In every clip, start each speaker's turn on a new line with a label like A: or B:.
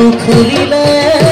A: নহৰু খুলিলে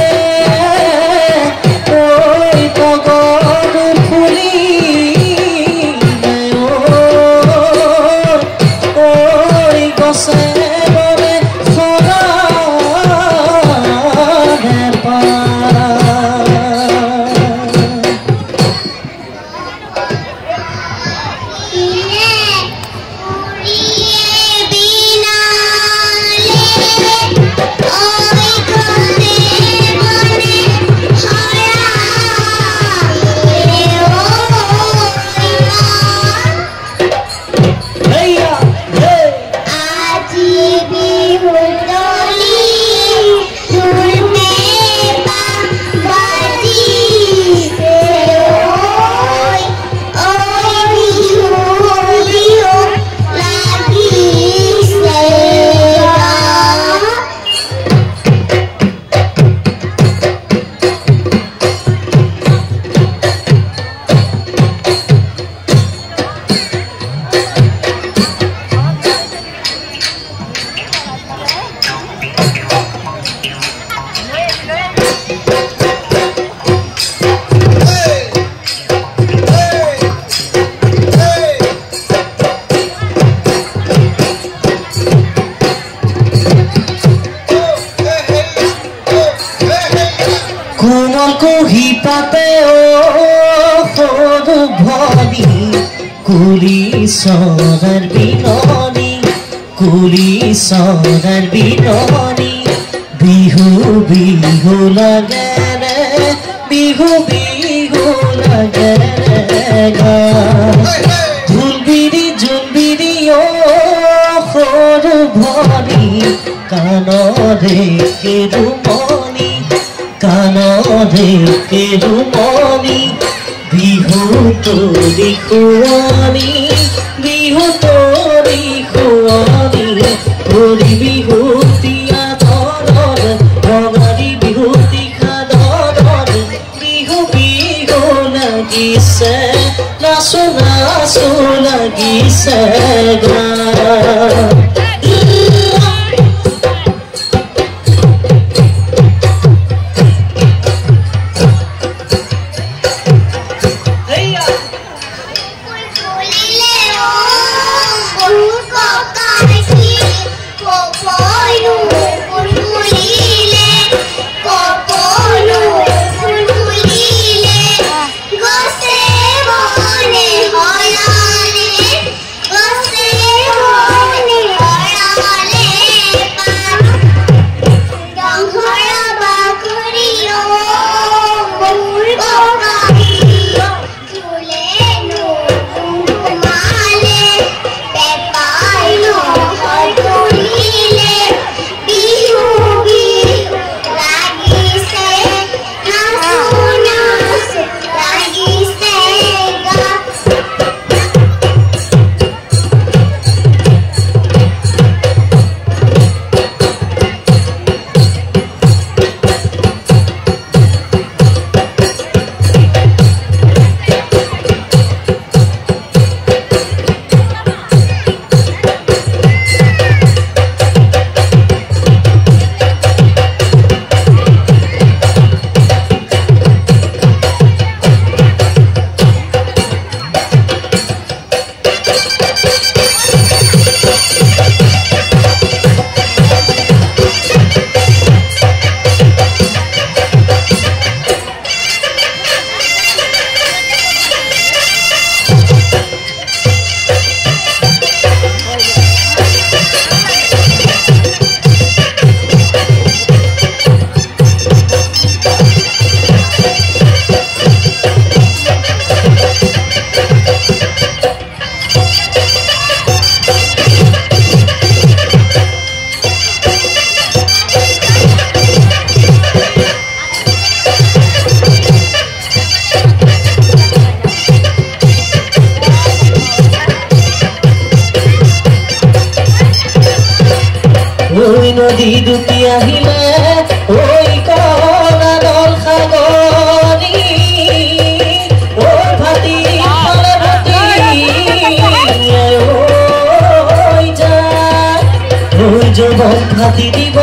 A: কুহি পাতে সৰু ভনী। কুলি চৰাৰ বিননি কুলি চৰাৰ বিননি। বিহু বিহু লাগে কানরে রূপনি বিহু তোরি খুয়ানি বিহু তোরি খুয়ানি তোরি বিহুতি আদর রঙারি বিহুতি খাদর বিহু বিহু লাগিছে নাচো নাচো লাগিছে গা। নদী দুটি আহিলে ঐ কলা সাগৰী। ভাতি ভাতি ঐ যৌবন ফাটি দিব।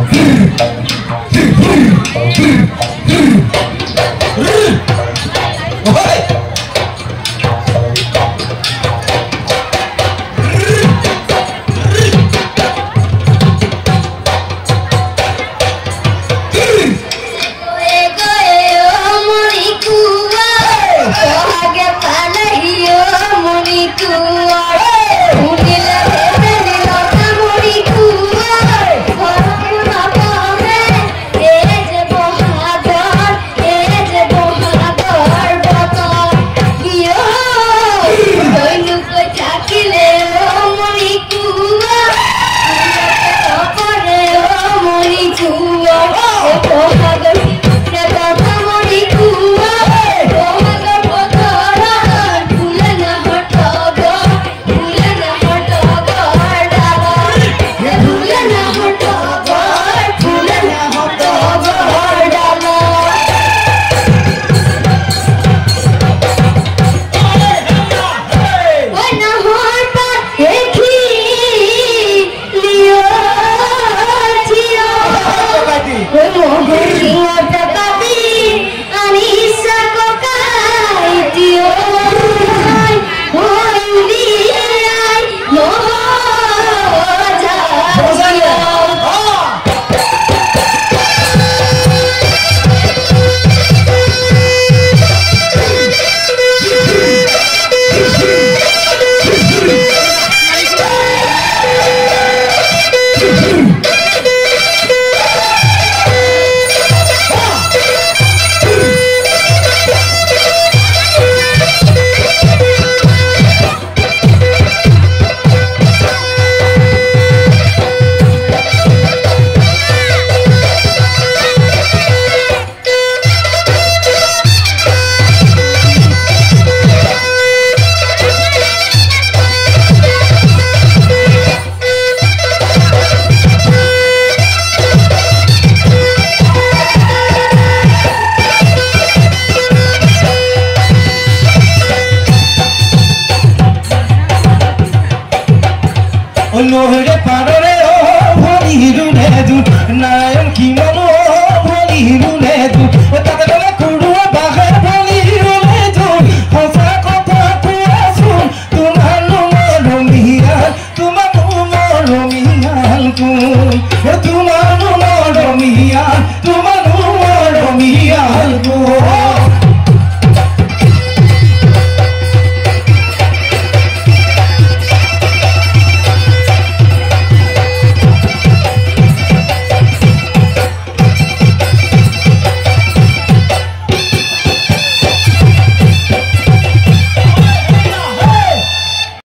B: Okay. Lord